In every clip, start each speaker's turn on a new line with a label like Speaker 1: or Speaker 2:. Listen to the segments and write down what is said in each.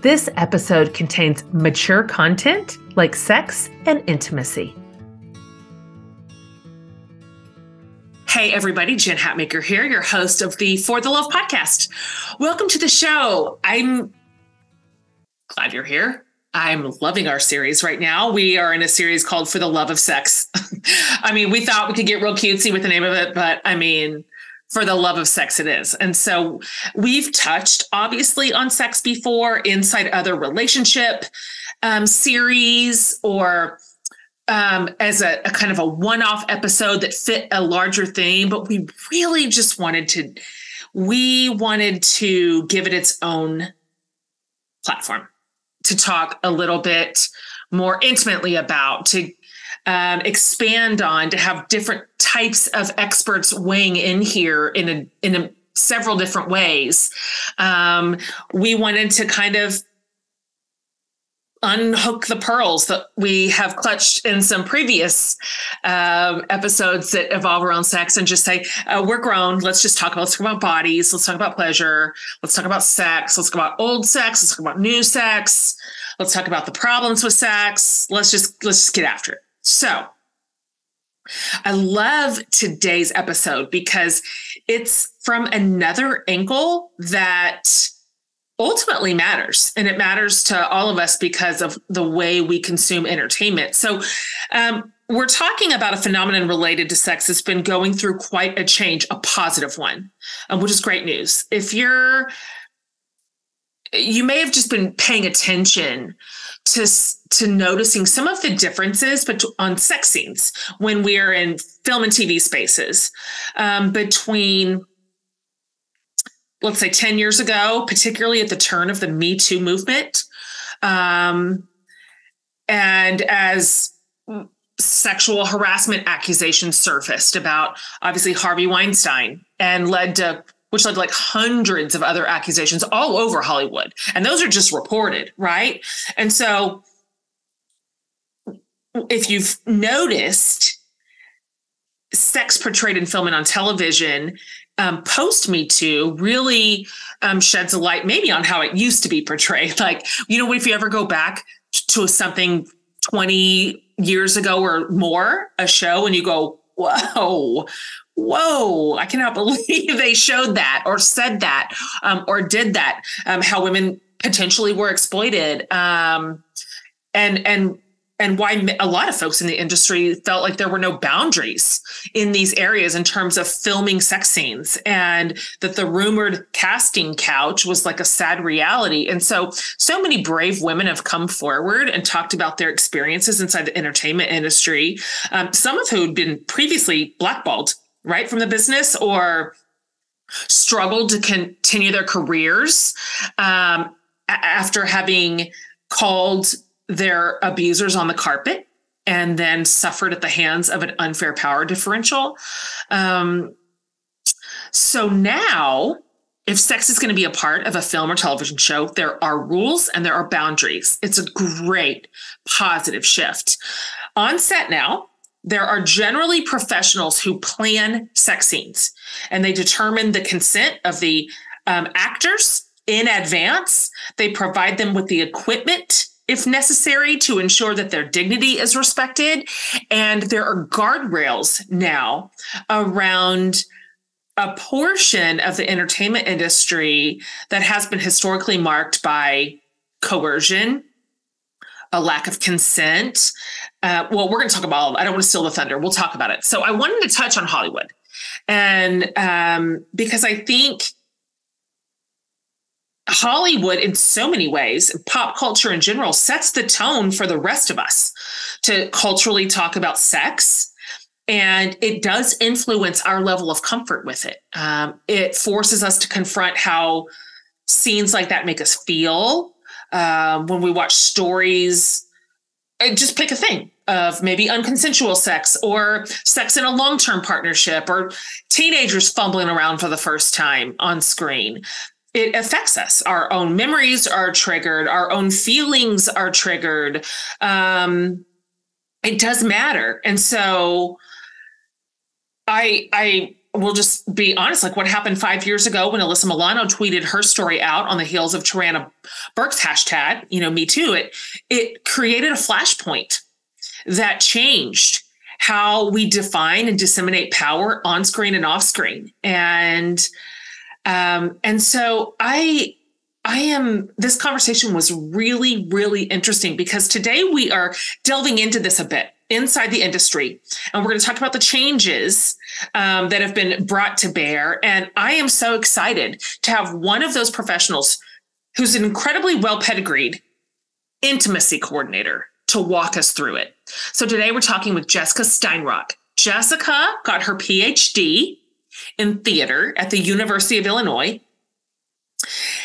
Speaker 1: This episode contains mature content like sex and intimacy. Hey, everybody, Jen Hatmaker here, your host of the For the Love podcast. Welcome to the show. I'm glad you're here. I'm loving our series right now. We are in a series called For the Love of Sex. I mean, we thought we could get real cutesy with the name of it, but I mean, for the love of sex it is. And so we've touched obviously on sex before inside other relationship um, series or um, as a, a kind of a one-off episode that fit a larger theme, but we really just wanted to we wanted to give it its own platform to talk a little bit more intimately about to um, expand on to have different types of experts weighing in here in a in a, several different ways. Um, we wanted to kind of unhook the pearls that we have clutched in some previous um, episodes that evolve around sex and just say uh, we're grown. Let's just talk about let's talk about bodies. Let's talk about pleasure. Let's talk about sex. Let's talk about old sex. Let's talk about new sex. Let's talk about the problems with sex. Let's just let's just get after it so I love today's episode because it's from another angle that ultimately matters. And it matters to all of us because of the way we consume entertainment. So, um, we're talking about a phenomenon related to sex that's been going through quite a change, a positive one, um, which is great news. If you're, you may have just been paying attention to to noticing some of the differences but on sex scenes when we're in film and TV spaces um, between let's say 10 years ago particularly at the turn of the me too movement um, and as sexual harassment accusations surfaced about obviously Harvey Weinstein and led to which led to like hundreds of other accusations all over Hollywood. And those are just reported, right? And so if you've noticed sex portrayed in film and on television um, post Me Too really um, sheds a light maybe on how it used to be portrayed. Like, you know, if you ever go back to something 20 years ago or more, a show, and you go, whoa, whoa, I cannot believe they showed that or said that um, or did that, um, how women potentially were exploited. Um, and, and, and why a lot of folks in the industry felt like there were no boundaries in these areas in terms of filming sex scenes and that the rumored casting couch was like a sad reality. And so so many brave women have come forward and talked about their experiences inside the entertainment industry um, some of who had been previously blackballed right from the business or struggled to continue their careers um, after having called their abusers on the carpet and then suffered at the hands of an unfair power differential. Um, so now, if sex is going to be a part of a film or television show, there are rules and there are boundaries. It's a great positive shift. On set now, there are generally professionals who plan sex scenes and they determine the consent of the um, actors in advance. They provide them with the equipment if necessary to ensure that their dignity is respected. And there are guardrails now around a portion of the entertainment industry that has been historically marked by coercion, a lack of consent, uh, well, we're going to talk about. I don't want to steal the thunder. We'll talk about it. So I wanted to touch on Hollywood, and um, because I think Hollywood, in so many ways, pop culture in general, sets the tone for the rest of us to culturally talk about sex. And it does influence our level of comfort with it. Um, it forces us to confront how scenes like that make us feel. Um, when we watch stories just pick a thing of maybe unconsensual sex or sex in a long-term partnership or teenagers fumbling around for the first time on screen it affects us our own memories are triggered our own feelings are triggered um, it does matter and so i i we'll just be honest, like what happened five years ago when Alyssa Milano tweeted her story out on the heels of Tarana Burke's hashtag, you know, me too. It it created a flashpoint that changed how we define and disseminate power on screen and off screen. And um, and so I I am, this conversation was really, really interesting because today we are delving into this a bit inside the industry. And we're going to talk about the changes um, that have been brought to bear. And I am so excited to have one of those professionals who's an incredibly well pedigreed intimacy coordinator to walk us through it. So today we're talking with Jessica Steinrock. Jessica got her PhD in theater at the University of Illinois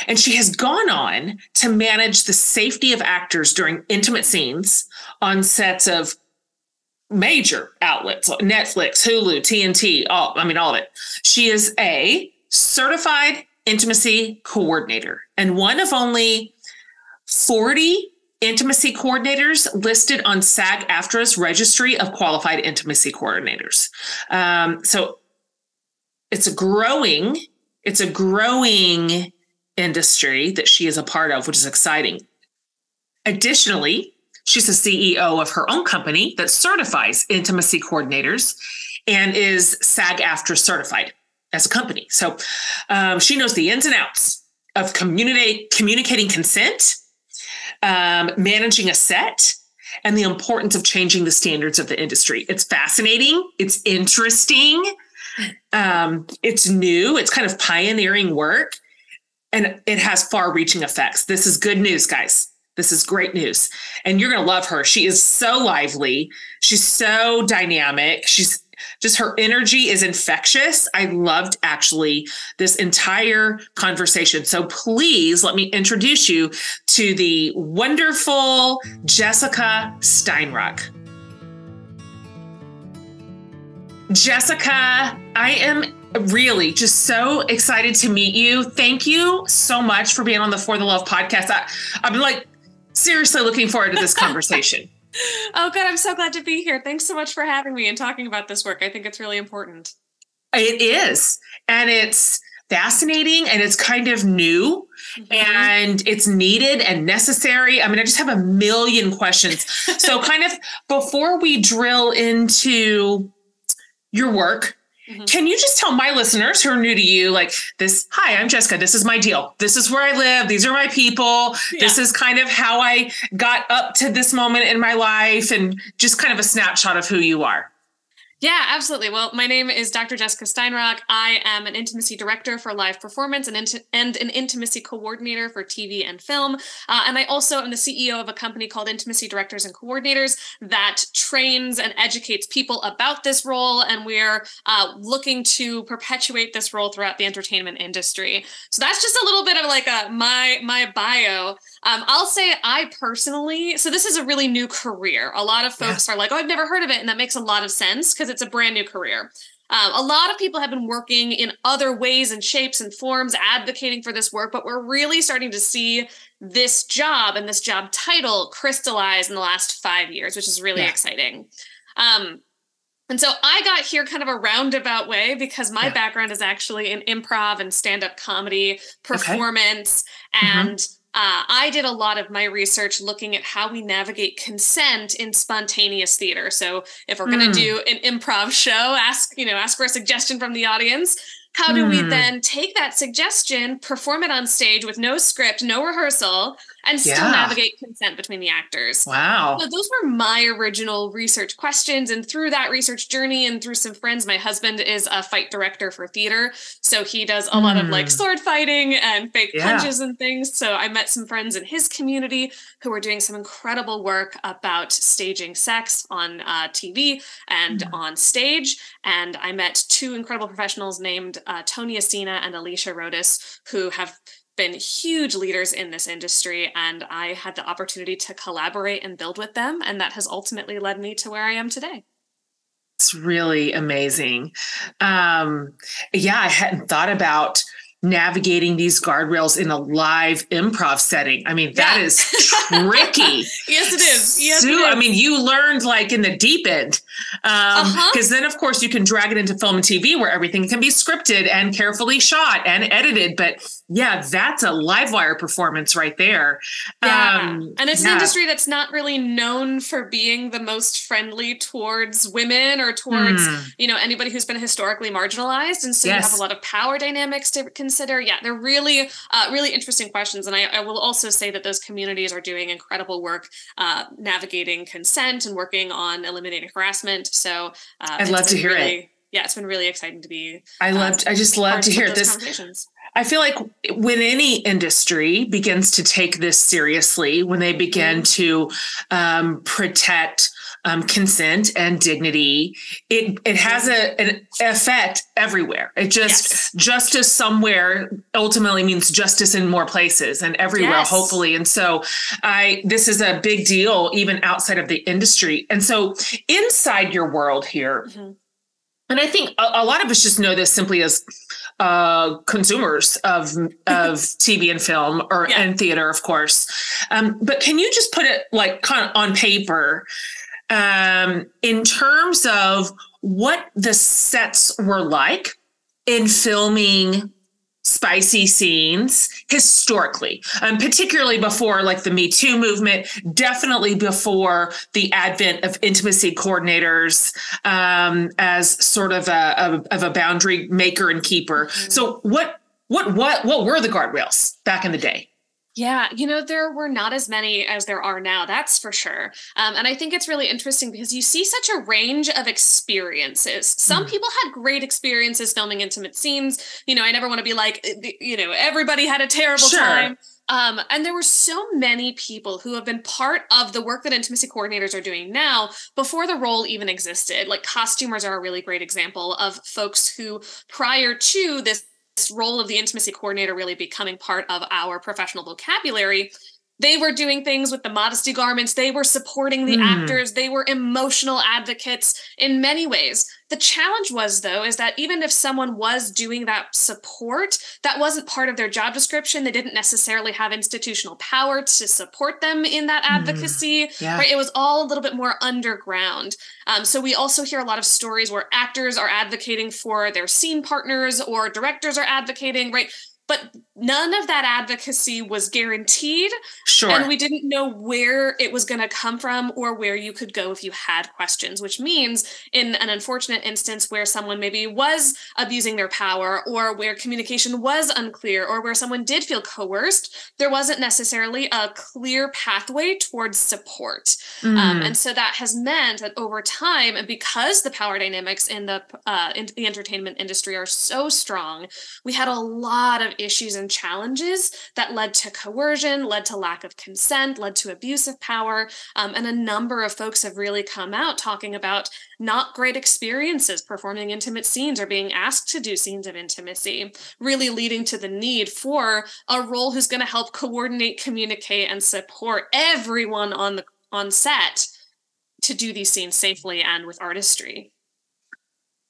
Speaker 1: and she has gone on to manage the safety of actors during intimate scenes on sets of major outlets Netflix, Hulu, TNT, all I mean all of it. She is a certified intimacy coordinator and one of only 40 intimacy coordinators listed on SAG AFTRA's registry of qualified intimacy coordinators. Um, so it's a growing, it's a growing industry that she is a part of, which is exciting. Additionally, she's the CEO of her own company that certifies intimacy coordinators and is SAG AFTRA certified as a company. So um, she knows the ins and outs of communicating consent, um, managing a set, and the importance of changing the standards of the industry. It's fascinating, it's interesting, um, it's new, it's kind of pioneering work and it has far reaching effects. This is good news, guys. This is great news. And you're going to love her. She is so lively. She's so dynamic. She's just her energy is infectious. I loved actually this entire conversation. So please let me introduce you to the wonderful Jessica Steinrock. Jessica, I am really just so excited to meet you. Thank you so much for being on the For the Love podcast. I, I'm like seriously looking forward to this conversation.
Speaker 2: oh, good. I'm so glad to be here. Thanks so much for having me and talking about this work. I think it's really important.
Speaker 1: It is. And it's fascinating and it's kind of new mm-hmm. and it's needed and necessary. I mean, I just have a million questions. so, kind of before we drill into your work, Mm-hmm. Can you just tell my listeners who are new to you, like this? Hi, I'm Jessica. This is my deal. This is where I live. These are my people. Yeah. This is kind of how I got up to this moment in my life, and just kind of a snapshot of who you are.
Speaker 2: Yeah, absolutely. Well, my name is Dr. Jessica Steinrock. I am an intimacy director for live performance and, int- and an intimacy coordinator for TV and film. Uh, and I also am the CEO of a company called Intimacy Directors and Coordinators that trains and educates people about this role. And we're uh, looking to perpetuate this role throughout the entertainment industry. So that's just a little bit of like a my my bio. Um, I'll say I personally, so this is a really new career. A lot of folks yeah. are like, oh, I've never heard of it. And that makes a lot of sense because it's a brand new career. Um, a lot of people have been working in other ways and shapes and forms, advocating for this work, but we're really starting to see this job and this job title crystallize in the last five years, which is really yeah. exciting. Um, and so I got here kind of a roundabout way because my yeah. background is actually in improv and stand up comedy, performance, okay. Mm-hmm. and mm-hmm uh, I did a lot of my research looking at how we navigate consent in spontaneous theater. So if we're going to mm. do an improv show, ask you know ask for a suggestion from the audience. How do mm. we hmm. then take that suggestion, perform it on stage with no script, no rehearsal, and still yeah. navigate consent between the actors.
Speaker 1: Wow.
Speaker 2: So those were my original research questions. And through that research journey and through some friends, my husband is a fight director for theater. So he does a mm. lot of like hmm. sword fighting and fake yeah. punches and things. So I met some friends in his community who were doing some incredible work about staging sex on uh, TV and mm. on stage. And I met two incredible professionals named uh, Tonia Sina and Alicia Rodis, who have been huge leaders in this industry and I had the opportunity to collaborate and build with them and that has ultimately led me to where I am today.
Speaker 1: It's really amazing. Um, yeah, I hadn't thought about navigating these guardrails in a live improv setting. I mean, that yeah. is tricky.
Speaker 2: yes, it is. Yes, so, it is.
Speaker 1: I mean, you learned like in the deep end because um, uh-huh. then of course you can drag it into film and tv where everything can be scripted and carefully shot and edited but yeah that's a live wire performance right there
Speaker 2: yeah. Um, and it's yeah. an industry that's not really known for being the most friendly towards women or towards mm. you know anybody who's been historically marginalized and so yes. you have a lot of power dynamics to consider yeah they're really uh, really interesting questions and I, I, will also say that those communities are doing incredible work uh, navigating consent and working on eliminating harassment so
Speaker 1: uh, i'd love to hear
Speaker 2: really,
Speaker 1: it
Speaker 2: yeah it's been really exciting to be
Speaker 1: i loved i just love to hear this. I feel like when any industry begins to take this seriously, when they begin mm-hmm. to um, protect um, consent and dignity, it it has a, an effect everywhere. It just yes. justice somewhere ultimately means justice in more places and everywhere, yes. hopefully. And so, I this is a big deal even outside of the industry. And so, inside your world here. Mm-hmm. And I think a, a lot of us just know this simply as uh, consumers of of TV and film or yeah. and theater, of course. Um, but can you just put it like kind of on paper um, in terms of what the sets were like in filming spicy scenes historically, um, particularly before like the Me Too movement, definitely before the advent of intimacy coordinators um, as sort of a, of, of a boundary maker and keeper. Mm-hmm. So what what what what were the guardrails back in the day?
Speaker 2: Yeah, you know, there were not as many as there are now, that's for sure. Um, and I think it's really interesting because you see such a range of experiences. Some mm. people had great experiences filming intimate scenes. You know, I never want to be like, eh, you know, everybody had a terrible sure. time. Um, and there were so many people who have been part of the work that intimacy coordinators are doing now before the role even existed. Like costumers are a really great example of folks who, prior to this role of the intimacy coordinator really becoming part of our professional vocabulary they were doing things with the modesty garments. They were supporting the mm. actors. They were emotional advocates in many ways the challenge was though is that even if someone was doing that support that wasn't part of their job description they didn't necessarily have institutional power to support them in that mm. advocacy mm. yeah. right it was all a little bit more underground um, so we also hear a lot of stories where actors are advocating for their scene partners or directors are advocating right but none of that advocacy was guaranteed.
Speaker 1: Sure.
Speaker 2: And we didn't know where it was going to come from or where you could go if you had questions, which means in an unfortunate instance where someone maybe was abusing their power or where communication was unclear or where someone did feel coerced, there wasn't necessarily a clear pathway towards support. Mm. Um, and so that has meant that over time, and because the power dynamics in the uh, in the entertainment industry are so strong, we had a lot of issues and challenges that led to coercion, led to lack of consent, led to abuse of power. Um, and a number of folks have really come out talking about not great experiences performing intimate scenes or being asked to do scenes of intimacy, really leading to the need for a role who's going to help coordinate, communicate, and support everyone on the on set to do these scenes safely and with artistry.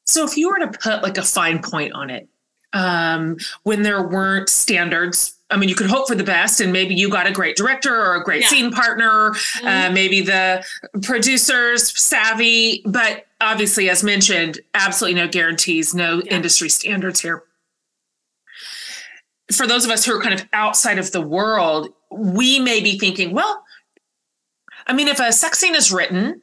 Speaker 1: So if you were to put like a fine point on it, um, when there weren't standards. I mean, you could hope for the best, and maybe you got a great director or a great yeah. scene partner. Mm-hmm. Uh, maybe the producers savvy, but obviously, as mentioned, absolutely no guarantees, no yeah. industry standards here. For those of us who are kind of outside of the world, we may be thinking, well, I mean, if a sex scene is written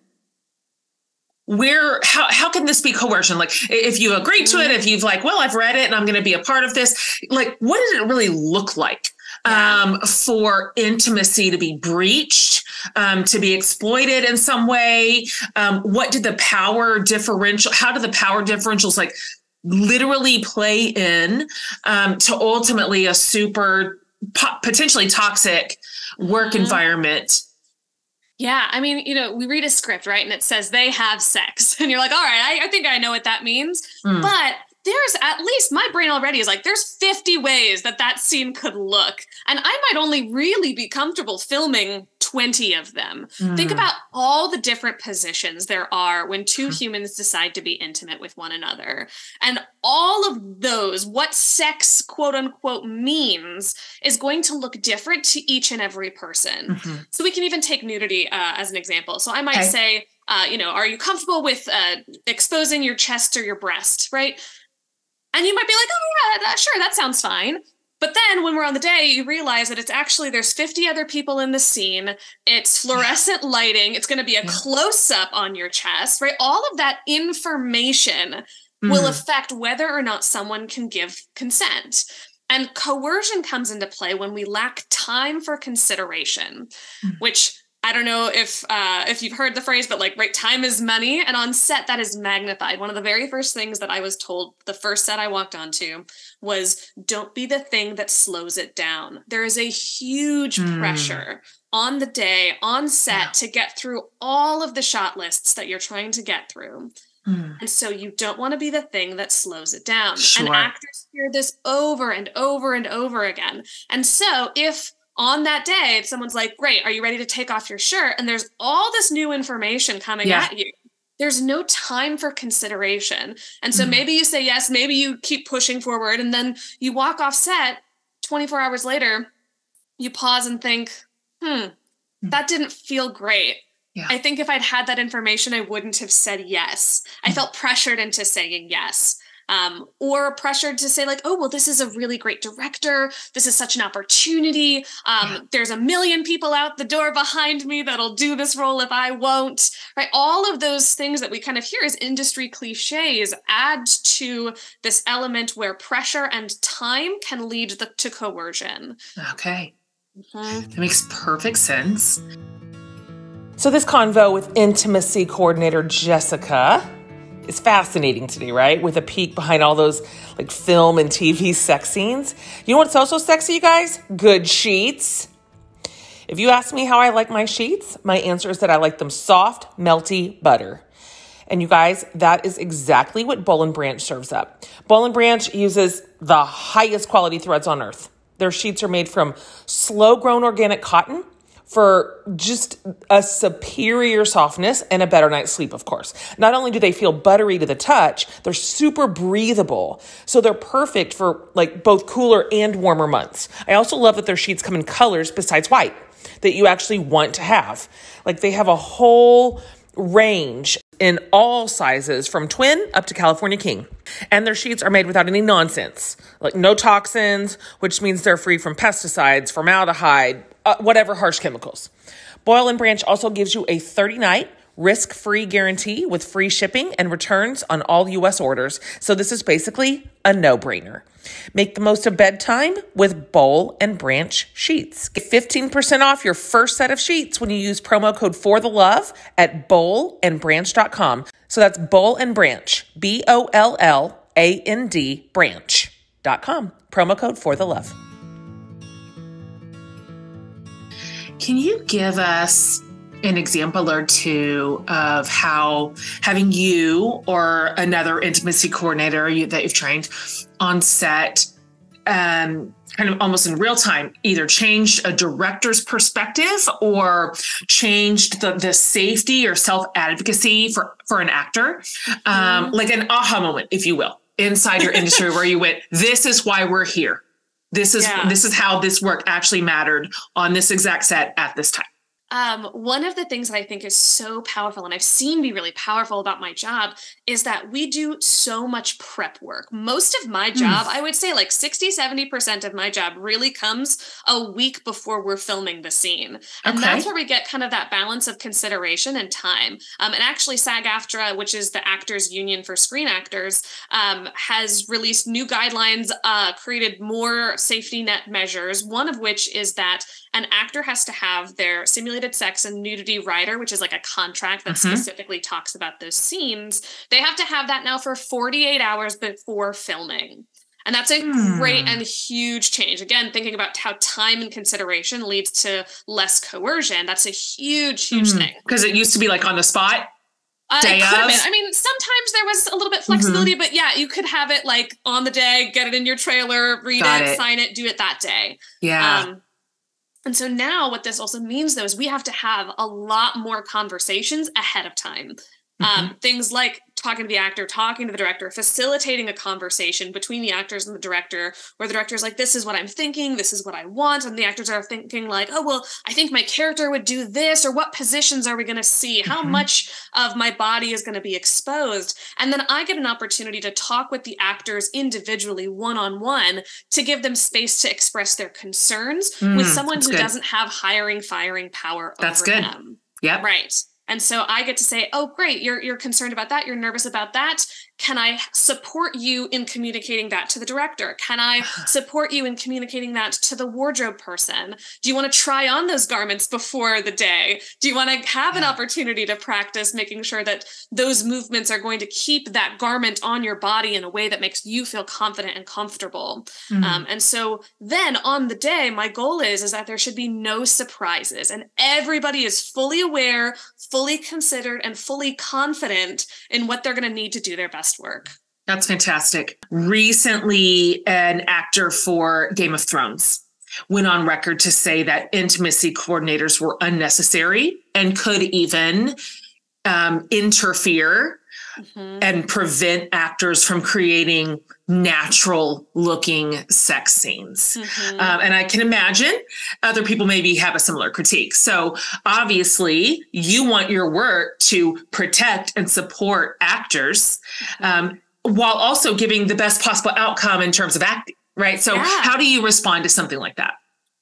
Speaker 1: where how how can this be coercion like if you agree to it if you've like well i've read it and i'm going to be a part of this like what did it really look like yeah. um, for intimacy to be breached um, to be exploited in some way um, what did the power differential how do the power differentials like literally play in um, to ultimately a super po- potentially toxic work mm-hmm. environment
Speaker 2: yeah, I mean, you know, we read a script, right? And it says they have sex. And you're like, all right, I, I think I know what that means. Mm. But there's at least my brain already is like, there's 50 ways that that scene could look. And I might only really be comfortable filming 20 of them. Mm. Think about all the different positions there are when two mm. humans decide to be intimate with one another. And all of those, what sex, quote unquote, means, is going to look different to each and every person. Mm-hmm. So we can even take nudity uh, as an example. So I might okay. say, uh, you know, are you comfortable with uh, exposing your chest or your breast, right? And you might be like, oh yeah, that, sure, that sounds fine. But then when we're on the day, you realize that it's actually there's 50 other people in the scene. It's fluorescent lighting. It's going to be a yeah. close up on your chest, right? All of that information mm. will affect whether or not someone can give consent. And coercion comes into play when we lack time for consideration, mm. which I don't know if uh, if you've heard the phrase, but like, right, time is money, and on set that is magnified. One of the very first things that I was told the first set I walked onto was, "Don't be the thing that slows it down." There is a huge mm. pressure on the day on set yeah. to get through all of the shot lists that you're trying to get through. Mm. And so you don't want to be the thing that slows it down. Sure. And actors hear this over and over and over again. And so if on that day, if someone's like, Great, are you ready to take off your shirt? And there's all this new information coming yeah. at you. There's no time for consideration. And so mm. maybe you say yes, maybe you keep pushing forward, and then you walk off set 24 hours later, you pause and think, hmm, mm. that didn't feel great. Yeah. I think if I'd had that information, I wouldn't have said yes. I felt pressured into saying yes um, or pressured to say like, oh, well, this is a really great director. This is such an opportunity. Um, yeah. There's a million people out the door behind me that'll do this role if I won't. Right? All of those things that we kind of hear as industry cliches add to this element where pressure and time can lead the, to coercion.
Speaker 3: Okay. Mm-hmm. That makes perfect sense.
Speaker 1: So, this convo with intimacy coordinator Jessica is fascinating to me, right? With a peek behind all those like film and TV sex scenes. You know what's also sexy, you guys? Good sheets. If you ask me how I like my sheets, my answer is that I like them soft, melty butter. And you guys, that is exactly what Boll and Branch serves up. Boll and Branch uses the highest quality threads on earth. Their sheets are made from slow grown organic cotton for just a superior softness and a better night's sleep, of course. Not only do they feel buttery to the touch, they're super breathable. So they're perfect for like both cooler and warmer months. I also love that their sheets come in colors besides white that you actually want to have. Like they have a whole range in all sizes from twin up to California king. And their sheets are made without any nonsense, like no toxins, which means they're free from pesticides, formaldehyde, uh, whatever harsh chemicals. Boll and Branch also gives you a 30 night risk free guarantee with free shipping and returns on all U.S. orders. So this is basically a no brainer. Make the most of bedtime with Boll and Branch sheets. Get 15% off your first set of sheets when you use promo code for the love at bollandbranch.com. So that's Boll and Branch, B O L L A N D branch.com. Promo code for the love.
Speaker 3: Can you give us an example or two of how having you or another intimacy coordinator you, that you've trained on set um, kind of almost in real time either changed a director's perspective or changed the, the safety or self advocacy for for an actor um, mm-hmm. like an aha moment if you will inside your industry where you went this is why we're here this is yeah. this is how this work actually mattered on this exact set at this time
Speaker 2: um, one of the things that I think is so powerful, and I've seen be really powerful about my job, is that we do so much prep work. Most of my job, mm. I would say like 60, 70% of my job really comes a week before we're filming the scene. And okay. that's where we get kind of that balance of consideration and time. Um, and actually, SAG AFTRA, which is the Actors Union for Screen Actors, um, has released new guidelines, uh, created more safety net measures, one of which is that an actor has to have their simulated sex and nudity rider, which is like a contract that mm-hmm. specifically talks about those scenes. They have to have that now for 48 hours before filming. And that's a mm. great and huge change. Again, thinking about how time and consideration leads to less coercion. That's a huge, huge mm. thing.
Speaker 3: Because it used to be like on the spot.
Speaker 2: Uh, day it could have been. I mean, sometimes there was a little bit flexibility, mm-hmm. but yeah, you could have it like on the day, get it in your trailer, read it, it, sign it, do it that day.
Speaker 3: Yeah. Um,
Speaker 2: and so now what this also means though is we have to have a lot more conversations ahead of time. Mm-hmm. Um, things like talking to the actor, talking to the director, facilitating a conversation between the actors and the director, where the director's like, This is what I'm thinking, this is what I want. And the actors are thinking, like, Oh, well, I think my character would do this, or what positions are we going to see? How mm-hmm. much of my body is going to be exposed? And then I get an opportunity to talk with the actors individually, one on one, to give them space to express their concerns mm, with someone who good. doesn't have hiring, firing power
Speaker 1: that's good.
Speaker 2: them.
Speaker 1: Yeah.
Speaker 2: Right. And so I get to say, "Oh, great, you're you're concerned about that, you're nervous about that. Can I support you in communicating that to the director? Can I support you in communicating that to the wardrobe person? Do you want to try on those garments before the day? Do you want to have an opportunity to practice making sure that those movements are going to keep that garment on your body in a way that makes you feel confident and comfortable? Mm-hmm. Um, and so then on the day, my goal is is that there should be no surprises and everybody is fully aware, fully considered, and fully confident in what they're going to need to do their best best work.
Speaker 1: That's fantastic. Recently, an actor for Game of Thrones went on record to say that intimacy coordinators were unnecessary and could even um, interfere mm-hmm. and prevent actors from creating natural looking sex scenes. Mm-hmm. Um, and I can imagine other people maybe have a similar critique. So obviously, you want your work to protect and support actors mm-hmm. um, while also giving the best possible outcome in terms of acting. Right. So, yeah. how do you respond to something like that?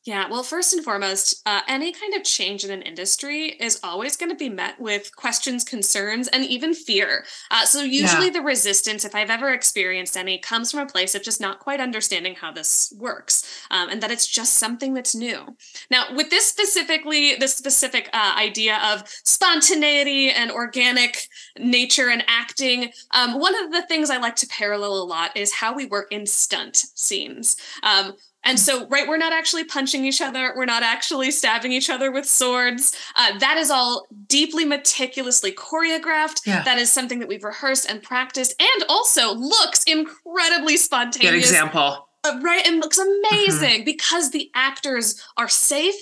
Speaker 2: Yeah, well, first and foremost, uh, any kind of change in an industry is always going to be met with questions, concerns, and even fear. Uh, so, usually, yeah. the resistance, if I've ever experienced any, comes from a place of just not quite understanding how this works um, and that it's just something that's new. Now, with this specifically, this specific uh, idea of spontaneity and organic nature and acting, um, one of the things I like to parallel a lot is how we work in stunt scenes. Um, and so, right, we're not actually punching each other. We're not actually stabbing each other with swords. Uh, that is all deeply meticulously choreographed. Yeah. That is something that we've rehearsed and practiced, and also looks incredibly spontaneous.
Speaker 1: Good example.
Speaker 2: Uh, right, and looks amazing mm-hmm. because the actors are safe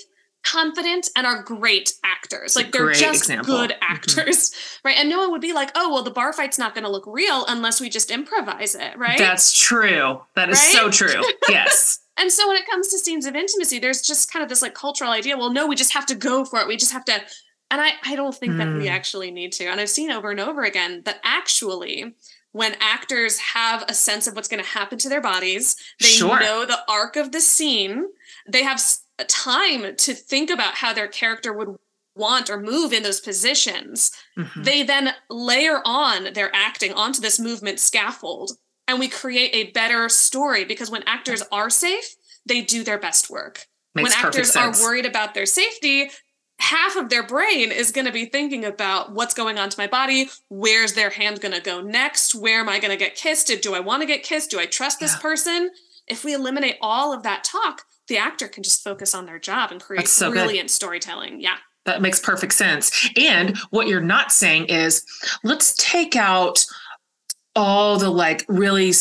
Speaker 2: confident and are great actors. Like they're just example. good mm-hmm. actors, mm-hmm. right? And no one would be like, "Oh, well, the bar fight's not going to look real unless we just improvise it," right?
Speaker 1: That's true. That is right? so true. Yes.
Speaker 2: And so when it comes to scenes of intimacy, there's just kind of this like cultural idea. Well, no, we just have to go for it. We just have to. And I, I don't think mm. that we hmm. actually need to. And I've seen over and over again that actually, when actors have a sense of what's going to happen to their bodies, they sure. know the arc of the scene. They have time to think about how their character would want or move in those positions. Mm-hmm. They then layer on their acting onto this movement scaffold and we create a better story because when actors are safe, they do their best work. Makes when actors are worried about their safety, half of their brain is going to be thinking about what's going on to my body where's their hand going to go next where am i going to get kissed do i want to get kissed do i trust this yeah. person if we eliminate all of that talk the actor can just focus on their job and create so brilliant good. storytelling yeah
Speaker 1: that makes perfect sense and what you're not saying is let's take out all the like really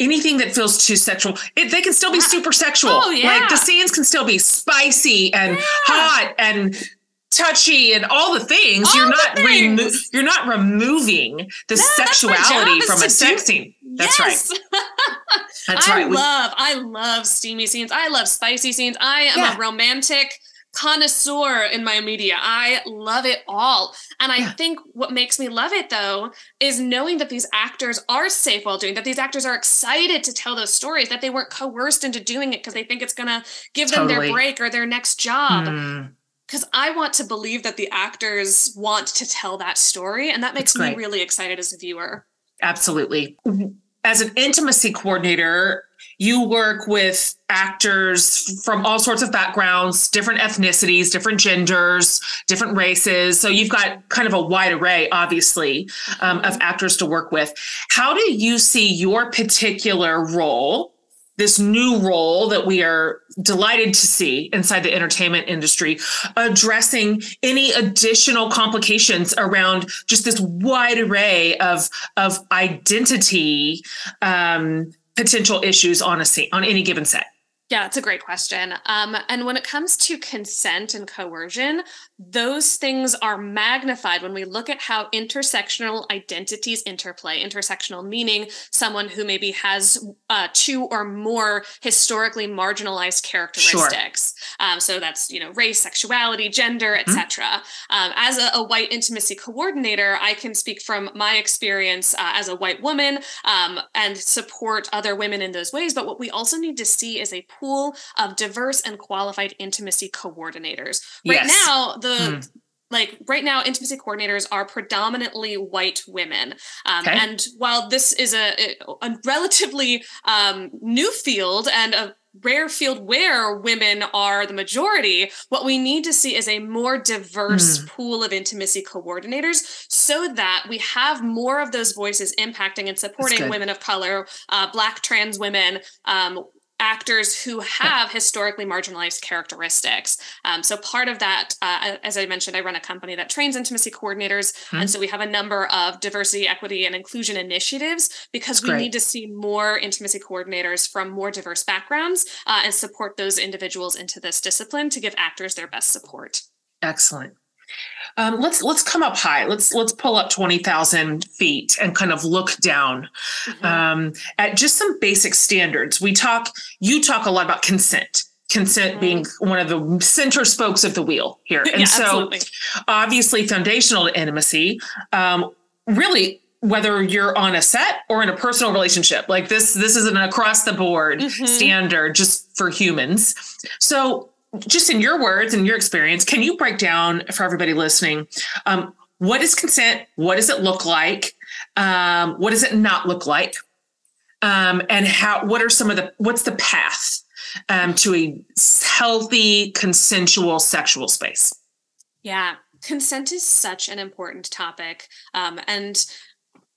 Speaker 1: anything that feels too sexual it, they can still be ah. super sexual oh, yeah. like the scenes can still be spicy and yeah. hot and touchy and all the things all you're not things. Remo- you're not removing the no, sexuality from a sex do- scene that's yes. right
Speaker 2: that's I right love I love steamy scenes I love spicy scenes I am yeah. a romantic connoisseur in my media. I love it all. And I think what makes me love it though is knowing that these actors are safe while doing that these actors are excited to tell those stories that they weren't coerced into doing it because they think it's going to give them totally. their break or their next job. Mm because I want to believe that the actors want to tell that story. And that makes me really excited as a viewer.
Speaker 1: Absolutely. As an intimacy coordinator, you work with actors from all sorts of backgrounds, different ethnicities, different genders, different races. So you've got kind of a wide array, obviously, um, of actors to work with. How do you see your particular role? This new role that we are delighted to see inside the entertainment industry, addressing any additional complications around just this wide array of of identity um, potential issues on a scene on any given set?
Speaker 2: Yeah, it's a great question. Um, and when it comes to consent and coercion, those things are magnified when we look at how intersectional identities interplay. Intersectional meaning someone who maybe has uh, two or more historically marginalized characteristics. Sure. Um, so that's you know race, sexuality, gender, etc. Mm-hmm. Um, as a, a, white intimacy coordinator, I can speak from my experience uh, as a white woman um, and support other women in those ways. But what we also need to see is a pool of diverse and qualified intimacy coordinators. Right yes. now, the mm. like right now intimacy coordinators are predominantly white women um, okay. and while this is a, a relatively um, new field and a rare field where women are the majority, what we need to see is a more diverse mm. pool of intimacy coordinators so that we have more of those voices impacting and supporting women of color, uh, Black trans women, um, actors who have historically marginalized characteristics. Um, so part of that, uh, as I mentioned, I run a company that trains intimacy coordinators, mm-hmm. and so we have a number of diversity, equity, and inclusion initiatives because That's we great. need to see more intimacy coordinators from more diverse backgrounds uh, and support those individuals into this discipline to give actors their best support.
Speaker 1: Excellent. Um, let's let's come up high. Let's let's pull up twenty thousand feet and kind of look down mm-hmm. um, at just some basic standards. We talk. You talk a lot about consent. Consent mm-hmm. being one of the center spokes of the wheel here, and yeah, so absolutely. obviously foundational to intimacy. Um, really, whether you're on a set or in a personal relationship, like this, this is an across the board mm-hmm. standard just for humans. So just in your words and your experience, can you break down for everybody listening um, what is consent? What does it look like? Um, what does it not look like? Um, and how? What are some of the? What's the path um, to a healthy, consensual sexual space?
Speaker 2: Yeah, consent is such an important topic, um, and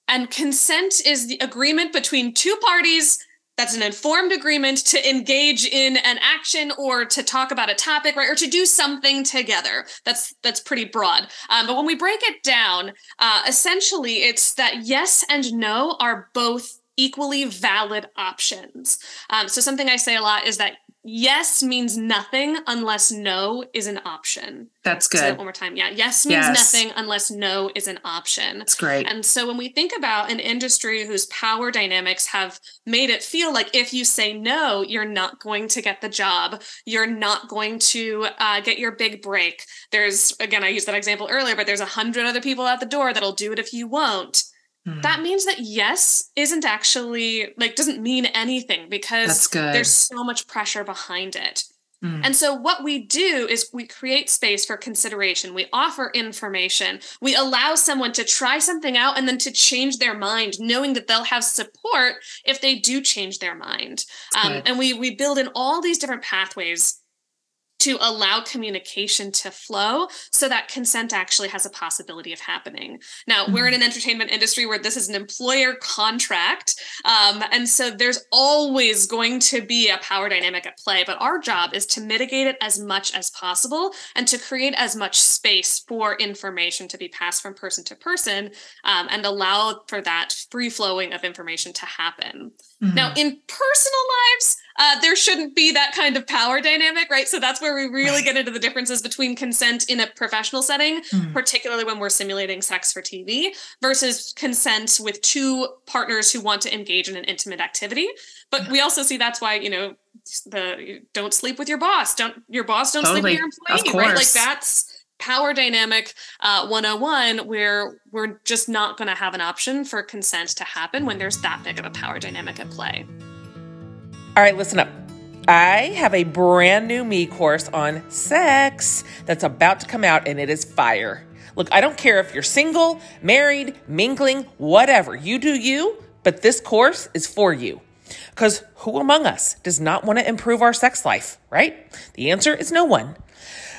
Speaker 2: and consent is the agreement between two parties that's an informed agreement to engage in an action or to talk about a topic right or to do something together. That's that's pretty broad. Um, but when we break it down uh, essentially it's that yes and no are both equally valid options. Um, so something i say a lot is that yes means nothing unless no is an option.
Speaker 1: That's good.
Speaker 2: One more time. Yeah. Yes means yes. nothing unless no is an option.
Speaker 1: That's great.
Speaker 2: And so when we think about an industry whose power dynamics have made it feel like if you say no, you're not going to get the job, you're not going to uh, get your big break. There's, again, I used that example earlier, but there's a hundred other people at the door that'll do it if you won't Mm. That means that yes isn't actually like doesn't mean anything because there's so much pressure behind it. Mm. And so, what we do is we create space for consideration. We offer information. We allow someone to try something out and then to change their mind, knowing that they'll have support if they do change their mind. Um, and we we build in all these different pathways to allow communication to flow so that consent actually has a possibility of happening. Now, mm-hmm. we're in an entertainment industry where this is an employer contract. Um, and so there's always going to be a power dynamic at play, but our job is to mitigate it as much as possible and to create as much space for information to be passed from person to person um, and allow for that free flowing of information to happen. Mm-hmm. Now, in personal lives, uh, there shouldn't be that kind of power dynamic, right? So that's where we really get into the differences between consent in a professional setting, mm. particularly when we're simulating sex for TV, versus consent with two partners who want to engage in an intimate activity. But we also see that's why, you know, the don't sleep with your boss, don't your boss don't totally. sleep with your employee, right? Like that's power dynamic uh, 101 where we're just not going to have an option for consent to happen when there's that big of a power dynamic at play.
Speaker 4: All right, listen up. I have a brand new me course on sex that's about to come out, and it is fire. Look, I don't care if you're single, married, mingling, whatever. You do you, but this course is for you. Because who among us does not want to improve our sex life, right? The answer is no one.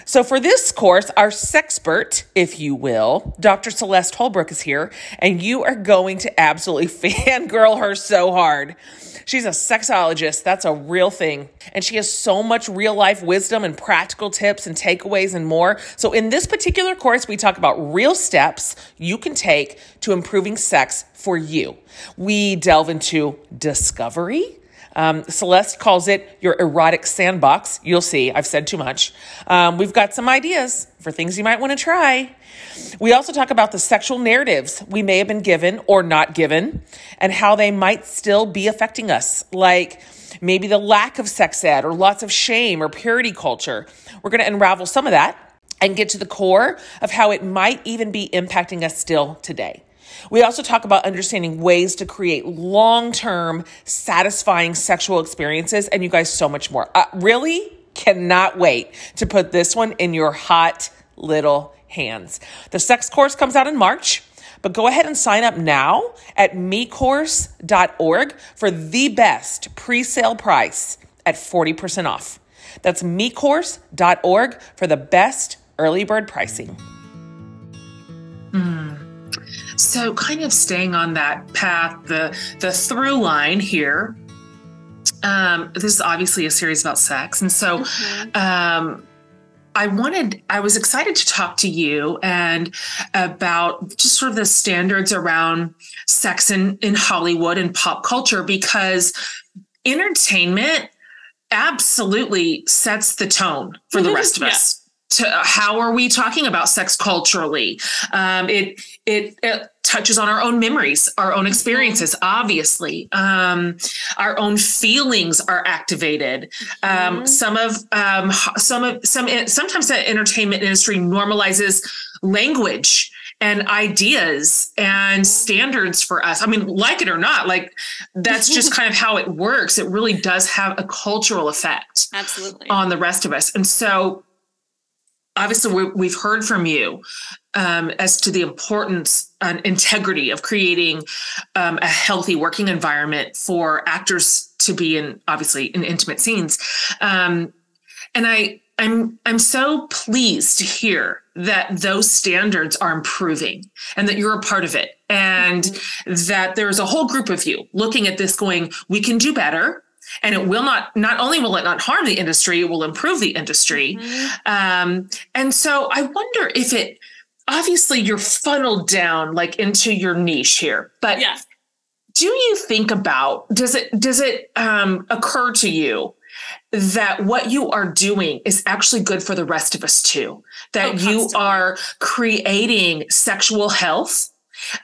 Speaker 4: So for this course, our sexpert, if you will, Dr. Celeste Holbrook is here, and you are going to absolutely fangirl her so hard. She's a sexologist. That's a real thing. And she has so much real life wisdom and practical tips and takeaways and more. So, in this particular course, we talk about real steps you can take to improving sex for you. We delve into discovery Um, Celeste calls it your erotic sandbox. You'll see, I've said too much. Um, we've got some ideas for things you might want to try. We also talk about the sexual narratives we may have been given or not given and how they might still be affecting us, like maybe the lack of sex ed or lots of shame or purity culture. We're going to unravel some of that and get to the core of how it might even be impacting us still today. We also talk about understanding ways to create long term, satisfying sexual experiences, and you guys, so much more. I really cannot wait to put this one in your hot little hands. The sex course comes out in March. But go ahead and sign up now at mecourse.org for the best pre sale price at 40% off. That's mecourse.org for the best early bird pricing.
Speaker 1: So, kind of staying on that path, the the through line here. Um, this is obviously a series about sex, and so mm-hmm. um, I wanted, I was excited to talk to you and about just sort of the standards around sex in, in Hollywood and pop culture because entertainment absolutely sets the tone for the rest of yeah. us to how are we talking about sex culturally um, it, it, it touches on our own memories our own mm-hmm. experiences obviously um, our own feelings are activated um, mm-hmm. some of um, some of some sometimes the entertainment industry normalizes language and ideas and standards for us. I mean, like it or not, like that's just kind of how it works. It really does have a cultural effect
Speaker 2: absolutely
Speaker 1: on the rest of us. And so obviously we, have heard from you um, as to the importance and integrity of creating um, a healthy working environment for actors to be in obviously in intimate scenes. Um, and i i'm i'm so pleased to hear that those standards are improving and that you're a part of it. And mm-hmm. that there's a whole group of you looking at this going we can do better and it will not not only will it not harm the industry it will improve the industry mm-hmm. um, and so i wonder if it obviously you're funneled down like into your niche here but
Speaker 2: yeah.
Speaker 1: do you think about does it does it um, occur to you that what you are doing is actually good for the rest of us too that oh, you are creating sexual health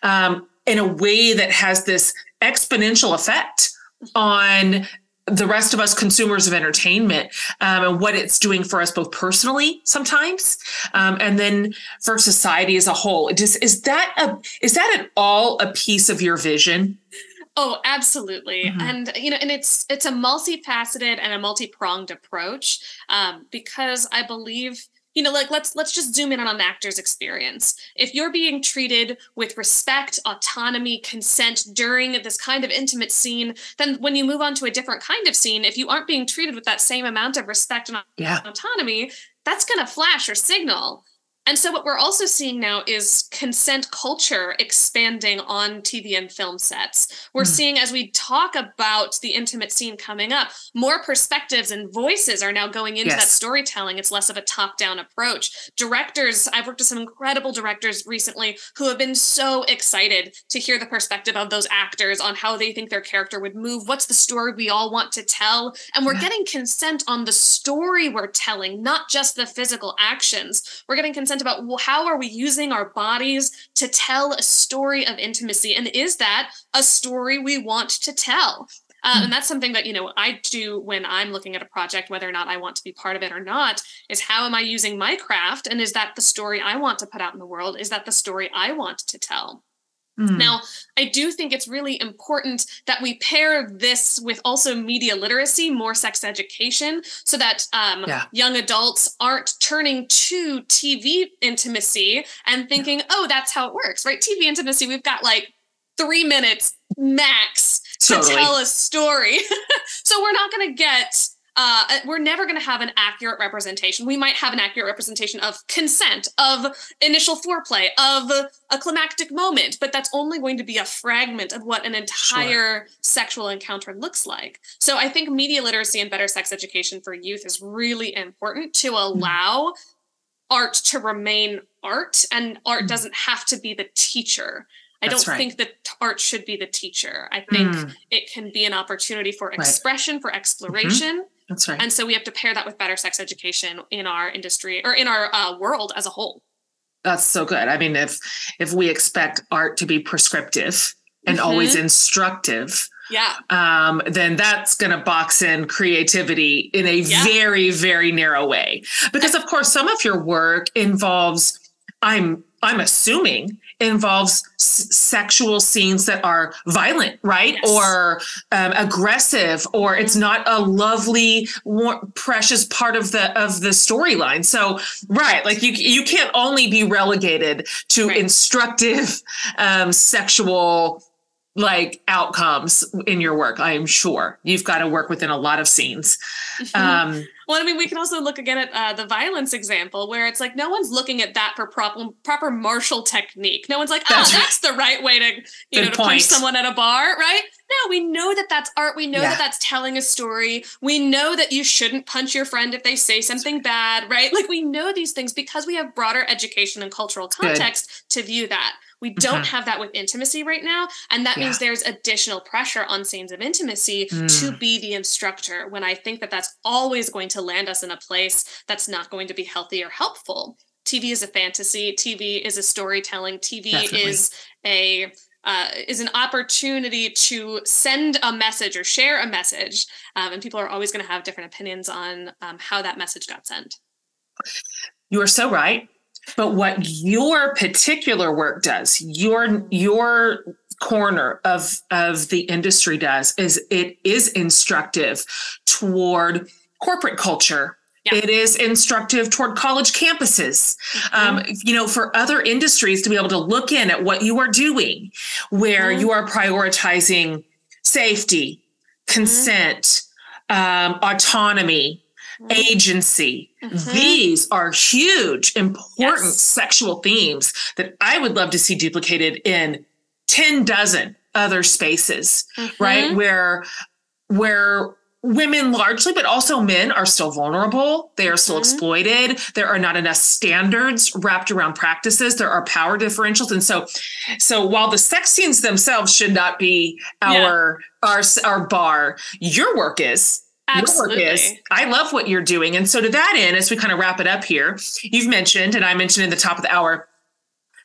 Speaker 1: um, in a way that has this exponential effect on the rest of us consumers of entertainment um, and what it's doing for us both personally sometimes um, and then for society as a whole just is that a is that at all a piece of your vision
Speaker 2: Oh, absolutely. Mm-hmm. And you know, and it's it's a multifaceted and a multi-pronged approach um, because I believe you know like let's let's just zoom in on an actor's experience if you're being treated with respect autonomy consent during this kind of intimate scene then when you move on to a different kind of scene if you aren't being treated with that same amount of respect and yeah. autonomy that's going to flash or signal and so, what we're also seeing now is consent culture expanding on TV and film sets. We're mm. seeing, as we talk about the intimate scene coming up, more perspectives and voices are now going into yes. that storytelling. It's less of a top down approach. Directors, I've worked with some incredible directors recently who have been so excited to hear the perspective of those actors on how they think their character would move. What's the story we all want to tell? And we're yeah. getting consent on the story we're telling, not just the physical actions. We're getting consent about well, how are we using our bodies to tell a story of intimacy? And is that a story we want to tell? Uh, and hmm. that's something that you know i do when i'm looking at a project whether or not i want to be part of it or not is how am i using my craft? And is that the story i want to put out in the world? Is that the story i want to tell Mm. Now, I do think it's really important that we pair this with also media literacy, more sex education, so that um, yeah. young adults aren't turning to TV intimacy and thinking, yeah. oh, that's how it works, right? TV intimacy, we've got like three minutes max totally. to tell a story. so we're not going to get uh, uh, we're never going to have an accurate representation. We might have an accurate representation of consent, of initial foreplay, of a climactic moment, but that's only going to be a fragment of what an entire sure. sexual encounter looks like. So I think media literacy and better sex education for youth is really important to mm-hmm. allow mm. art to remain art, and art mm. doesn't have to be the teacher. I don't right. think that art should be the teacher. I think mm. it can be an opportunity for expression, right. for exploration. Mm-hmm.
Speaker 1: That's right.
Speaker 2: And so we have to pair that with better sex education in our industry or in our uh, world as a whole.
Speaker 1: That's so good. I mean, if if we expect art to be prescriptive and mm-hmm. always instructive,
Speaker 2: yeah,
Speaker 1: um, then that's going to box in creativity in a yeah. very very narrow way. Because of course, some of your work involves. I'm I'm assuming involves s- sexual scenes that are violent, right? Yes. Or um, aggressive, or it's mm-hmm. not a lovely, war- precious part of the of the storyline. So, right, like you you can't only be relegated to right. instructive um, sexual like outcomes in your work. I am sure you've got to work within a lot of scenes. Um,
Speaker 2: well, I mean, we can also look again at uh, the violence example where it's like no one's looking at that for proper proper martial technique. No one's like, oh, that's, that's the right way to you know to point. punch someone at a bar, right? No, we know that that's art. We know yeah. that that's telling a story. We know that you shouldn't punch your friend if they say something bad, right? Like we know these things because we have broader education and cultural context Good. to view that. We don't mm-hmm. have that with intimacy right now. And that yeah. means there's additional pressure on scenes of intimacy mm. to be the instructor when I think that that's always going to land us in a place that's not going to be healthy or helpful. TV is a fantasy, TV is a storytelling, TV Definitely. is a uh, is an opportunity to send a message or share a message. Um, and people are always going to have different opinions on um, how that message got sent.
Speaker 1: You are so right. But what your particular work does, your your corner of of the industry does is it is instructive toward corporate culture. It is instructive toward college campuses. Mm-hmm. Um, you know, for other industries to be able to look in at what you are doing, where mm-hmm. you are prioritizing safety, consent, mm-hmm. um, autonomy. Agency. Mm-hmm. These are huge, important yes. sexual themes that I would love to see duplicated in 10 dozen other spaces, mm-hmm. right? Where where women largely, but also men are still vulnerable. They are still mm-hmm. exploited. There are not enough standards wrapped around practices. There are power differentials. And so, so while the sex scenes themselves should not be our, yeah. our, our bar, your work is,
Speaker 2: Absolutely. Is.
Speaker 1: I love what you're doing. And so to that end, as we kind of wrap it up here, you've mentioned, and I mentioned in the top of the hour,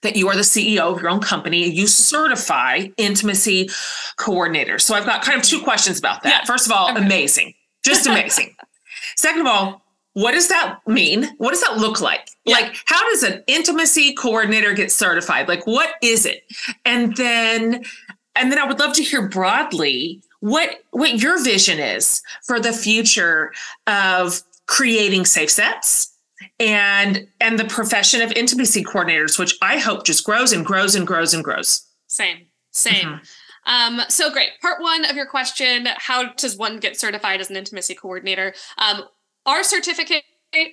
Speaker 1: that you are the CEO of your own company. You certify intimacy coordinators. So I've got kind of two questions about that. Yeah. First of all, okay. amazing. Just amazing. Second of all, what does that mean? What does that look like? Yeah. Like, how does an intimacy coordinator get certified? Like, what is it? And then, and then I would love to hear broadly what what your vision is for the future of creating safe sets and and the profession of intimacy coordinators which i hope just grows and grows and grows and grows
Speaker 2: same same mm-hmm. Um, so great. Part one of your question: How does one get certified as an intimacy coordinator? Um, our certificate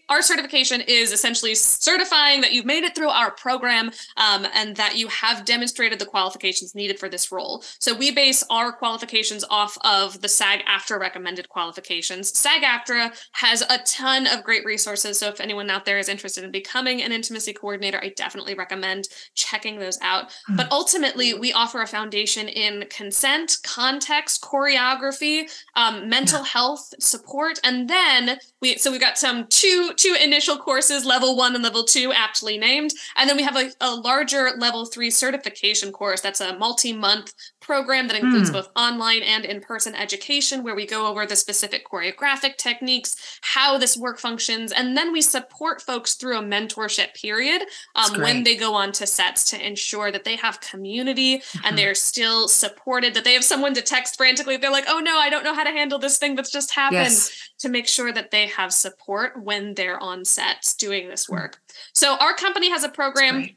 Speaker 2: our certification is essentially certifying that you've made it through our program um, and that you have demonstrated the qualifications needed for this role. So we base our qualifications off of the SAG AFTRA recommended qualifications. SAG AFTRA has a ton of great resources. So if anyone out there is interested in becoming an intimacy coordinator, I definitely recommend checking those out. Mm-hmm. But ultimately, we offer a foundation in consent, context, choreography, um, mental yeah. health support, and then we so we've got some two two two initial courses, level one and level two, aptly named, and then we have a, a larger level three certification course. That's a multi-month program that includes mm. both online and in-person education, where we go over the specific choreographic techniques, how this work functions, and then we support folks through a mentorship period um, when they go on to sets to ensure that they have community mm-hmm. and they're still supported, that they have someone to text frantically. They're like, "Oh no, I don't know how to handle this thing that's just happened." Yes. To make sure that they have support when they're on sets doing this hmm. work. So our company has a program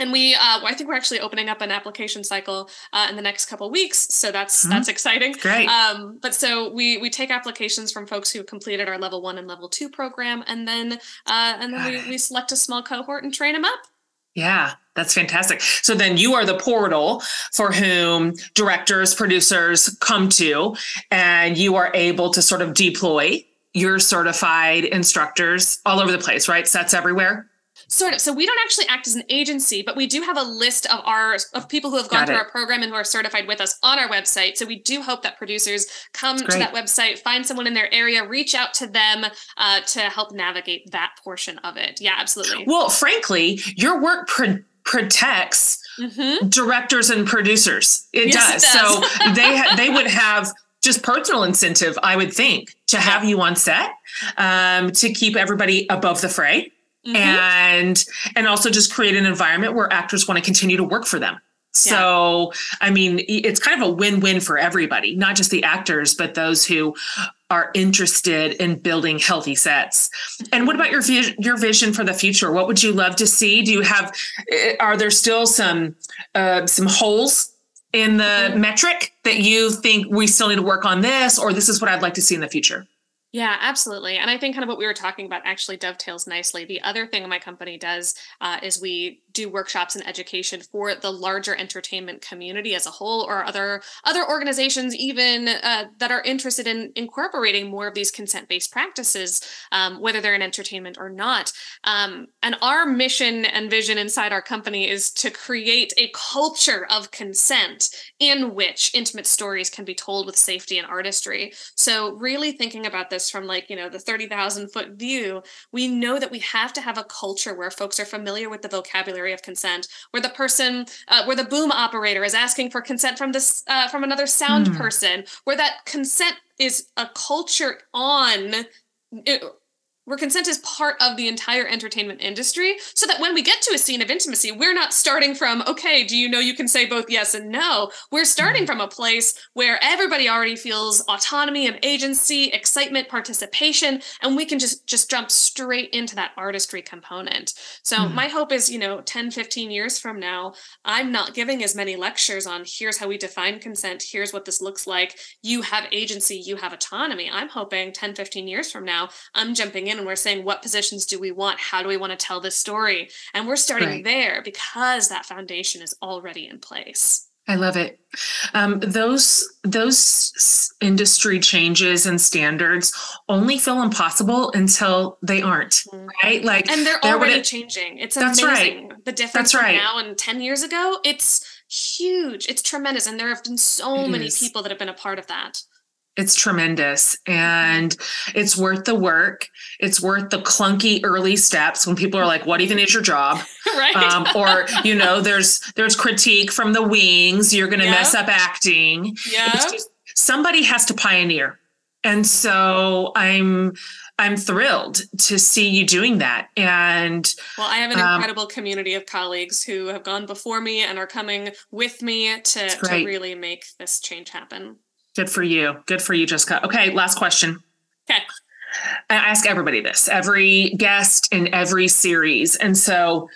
Speaker 2: and we uh, i think we're actually opening up an application cycle uh, in the next couple weeks so that's mm-hmm. that's exciting.
Speaker 1: Great.
Speaker 2: Um, but so we we take applications from folks who completed our level one and level two program and then uh, and then we, we select a small cohort and train them up.
Speaker 1: Yeah that's fantastic. So then you are the portal for whom directors producers come to and you are able to sort of deploy your certified instructors all over the place right? Sets everywhere
Speaker 2: Sort of. So we don't actually act as an agency, but we do have a list of our of people who have gone
Speaker 1: Got
Speaker 2: through
Speaker 1: it.
Speaker 2: our program and who are certified with us on our website. So we do hope that producers come to that website, find someone in their area, reach out to them uh, to help navigate that portion of it. Yeah, absolutely.
Speaker 1: Well, frankly, your work pro- protects
Speaker 2: hmm
Speaker 1: directors and producers. It
Speaker 2: Yes,
Speaker 1: does.
Speaker 2: it does.
Speaker 1: So they ha- they would have just personal incentive, I would think, to have you on set, um, to keep everybody above the fray,
Speaker 2: Mm-hmm.
Speaker 1: and and also just create an environment where actors want to continue to work for them. So, I mean, it's kind of a win-win for everybody, not just the actors, but those who are interested in building healthy sets. And what about your your vision for the future? What would you love to see? Do you have? Are there still some uh, some holes in the metric that you think we still need to work on this, or this is what I'd like to see in the future?
Speaker 2: Yeah, absolutely. And I think kind of what we were talking about actually dovetails nicely. The other thing my company does uh, is we do workshops and education for the larger entertainment community as a whole, or other other organizations even uh, that are interested in incorporating more of these consent-based practices, um, whether they're in entertainment or not. Um, and our mission and vision inside our company is to create a culture of consent in which intimate stories can be told with safety and artistry. So really thinking about this from like, you know, the 30,000 foot view, we know that we have to have a culture where folks are familiar with the vocabulary of consent, where the person, uh, where the boom operator is asking for consent from this, uh, from another sound
Speaker 1: Hmm.
Speaker 2: person, where that consent is a culture on it- where consent is part of the entire entertainment industry so that when we get to a scene of intimacy we're not starting from okay do you know you can say both yes and no? We're starting from a place where everybody already feels autonomy and agency excitement participation and we can just just jump straight into that artistry component. So
Speaker 1: Mhm.
Speaker 2: my hope is you know 10 15 years from now i'm not giving as many lectures on here's how we define consent. Here's what this looks like. You have agency. You have autonomy. I'm hoping 10 15 years from now i'm jumping in and we're saying what positions do we want how do we want to tell this story and we're starting
Speaker 1: Right.
Speaker 2: there because that foundation is already in place
Speaker 1: I love it. Um, those those industry changes and standards only feel impossible until they aren't,
Speaker 2: Mhm.
Speaker 1: right? Like,
Speaker 2: and they're
Speaker 1: would
Speaker 2: already
Speaker 1: it-
Speaker 2: changing it's
Speaker 1: That's right.
Speaker 2: amazing the difference
Speaker 1: right.
Speaker 2: now and 10 years ago it's huge it's tremendous and there have been so
Speaker 1: It
Speaker 2: many
Speaker 1: is.
Speaker 2: people that have been a part of that
Speaker 1: it's tremendous and it's worth the work. It's worth the clunky early steps when people are like, "What even is your job?"
Speaker 2: right
Speaker 1: Um, or you know, there's there's critique from the wings. You're going to
Speaker 2: Yeah.
Speaker 1: mess up acting.
Speaker 2: yeah
Speaker 1: somebody has to pioneer, and so I'm I'm thrilled to see you doing that. And
Speaker 2: Well, I have an
Speaker 1: Um,
Speaker 2: incredible community of colleagues who have gone before me and are coming with me to, to really make this change happen.
Speaker 1: Good for you. Good for you, Jessica. Okay, last question.
Speaker 2: Okay.
Speaker 1: I ask everybody this, every guest in every series. And so,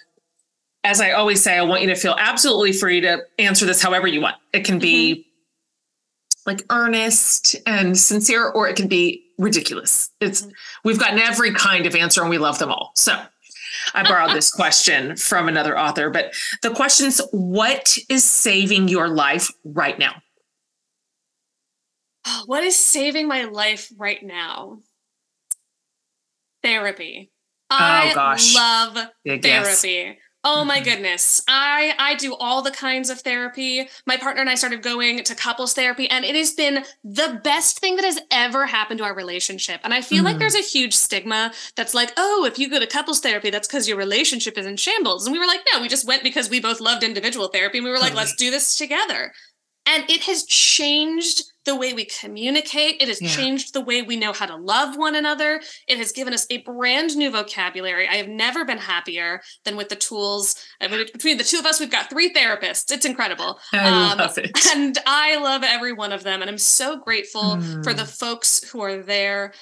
Speaker 1: as I always say, I want you to feel absolutely free to answer this however you want. It can be mm-hmm. like earnest and sincere, or it can be ridiculous. It's we've gotten every kind of answer and we love them all. So I borrowed this question from another author, but the question's what is saving your life right now?
Speaker 2: What is saving my life right now? Therapy. I
Speaker 1: Oh, gosh.
Speaker 2: love
Speaker 1: Big yes.
Speaker 2: therapy. Oh my
Speaker 1: Mhm.
Speaker 2: goodness. I I do all the kinds of therapy. My partner and I started going to couples therapy and it has been the best thing that has ever happened to our relationship. And I feel like
Speaker 1: Mhm.
Speaker 2: there's a huge stigma that's like, "Oh, if you go to couples therapy, that's cuz your relationship is in shambles." And we were like, "No, we just went because we both loved individual therapy and we were like, let's do this together." And it has changed the way we communicate. It has
Speaker 1: Yeah.
Speaker 2: changed the way we know how to love one another. It has given us a brand new vocabulary. I have never been happier than with the tools. I mean, between the two of us, we've got three therapists. It's incredible.
Speaker 1: I
Speaker 2: Um,
Speaker 1: love it.
Speaker 2: And I love every one of them. And I'm so grateful for
Speaker 1: Mm.
Speaker 2: the folks who are there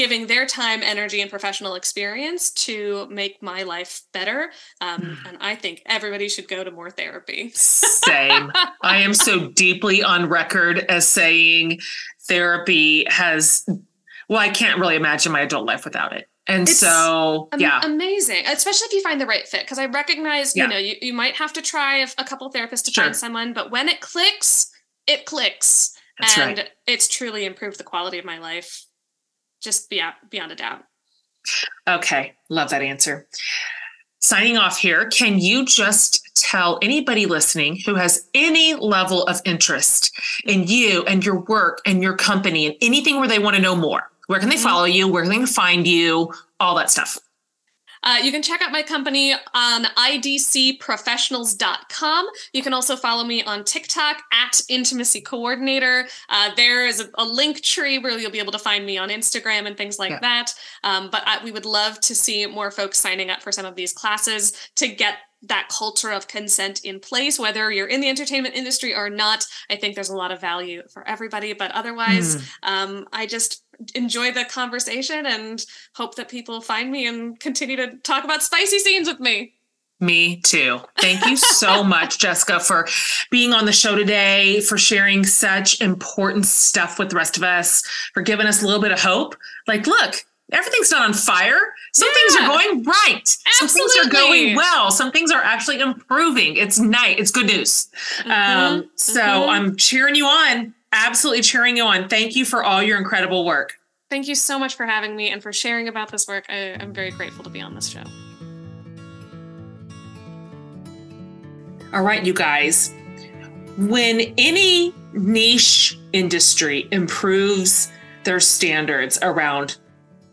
Speaker 2: giving their time, energy, and professional experience to make my life better. Um,
Speaker 1: Mm.
Speaker 2: and I think everybody should go to more therapy.
Speaker 1: Same. I am so deeply on record as saying therapy has, well, I can't really imagine my adult life without it. And
Speaker 2: It's
Speaker 1: so,
Speaker 2: Am-
Speaker 1: yeah,
Speaker 2: amazing especially if you find the right fit because i recognize
Speaker 1: Yeah.
Speaker 2: you know you, you might have to try a, a couple therapists to
Speaker 1: Sure.
Speaker 2: find someone but when it clicks it clicks
Speaker 1: that's
Speaker 2: and
Speaker 1: right.
Speaker 2: it's truly improved the quality of my life just beyond beyond a doubt
Speaker 1: Okay. Love that answer. signing off here, can you just tell anybody listening who has any level of interest in you and your work and your company and anything where they want to know more? Where can they mm-hmm. follow you? Where can they find you? All that stuff.
Speaker 2: Uh, you can check out my company on idcprofessionals.com. You can also follow me on TikTok at Intimacy Coordinator. Uh, there is a, a, link tree where you'll be able to find me on Instagram and things like yeah. that. Um, but I, we would love to see more folks signing up for some of these classes to get that culture of consent in place, whether you're in the entertainment industry or not. I think there's a lot of value for everybody. But otherwise, mm. um, I just enjoy the conversation and hope that people find me and continue to talk about spicy scenes with me.
Speaker 1: Me too. Thank you so much, Jessica, for being on the show today, for sharing such important stuff with the rest of us, for giving us a little bit of hope. Like, look, everything's not on fire. Some yeah. things are going right. Absolutely. Some things are going well. Some things are actually improving. It's nice. It's good news. Mm-hmm. Um, so mm-hmm. I'm cheering you on. Absolutely cheering you on. Thank you for all your incredible work.
Speaker 2: Thank you so much for having me and for sharing about this work. I, am very grateful to be on this show.
Speaker 1: All right, you guys. When any niche industry improves their standards around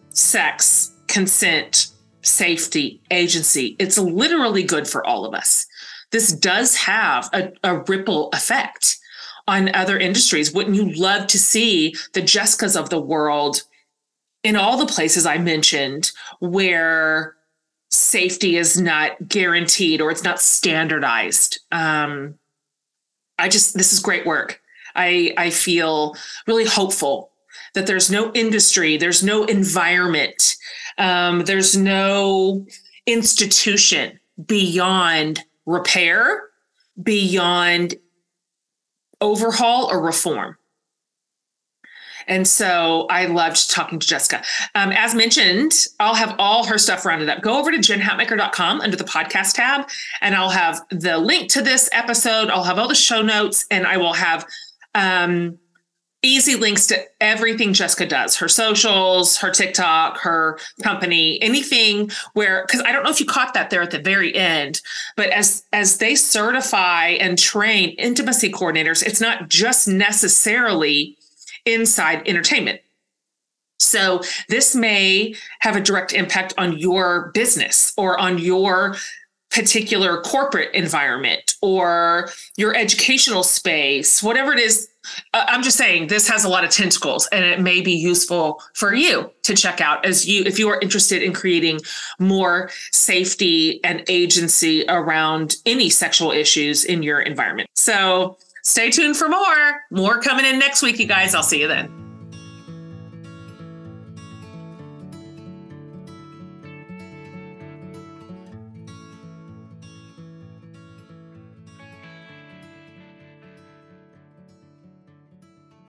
Speaker 1: sex, consent, safety, agency, it's literally good for all of us. This does have a, a ripple effect on other industries. Wouldn't you love to see the Jessicas of the world in all the places I mentioned where safety is not guaranteed or it's not standardized? Um, I just, this is great work. I, I feel really hopeful that there's no industry, there's no environment, um, there's no institution beyond repair, beyond overhaul or reform. And so I loved talking to Jessica. Um, as mentioned, I'll have all her stuff rounded up. Go over to jenhatmaker.com under the podcast tab, and I'll have the link to this episode. I'll have all the show notes, and I will have um, easy links to everything Jessica does her socials, her TikTok, her company, anything where because I don't know if you caught that there at the very end, but as as they certify and train intimacy coordinators, it's not just necessarily inside entertainment. So this may have a direct impact on your business or on your particular corporate environment or your educational space, whatever it is uh, I'm just saying this has a lot of tentacles and it may be useful for you to check out as you if you are interested in creating more safety and agency around any sexual issues in your environment. So stay tuned for more. More coming in next week, you guys. I'll see you then.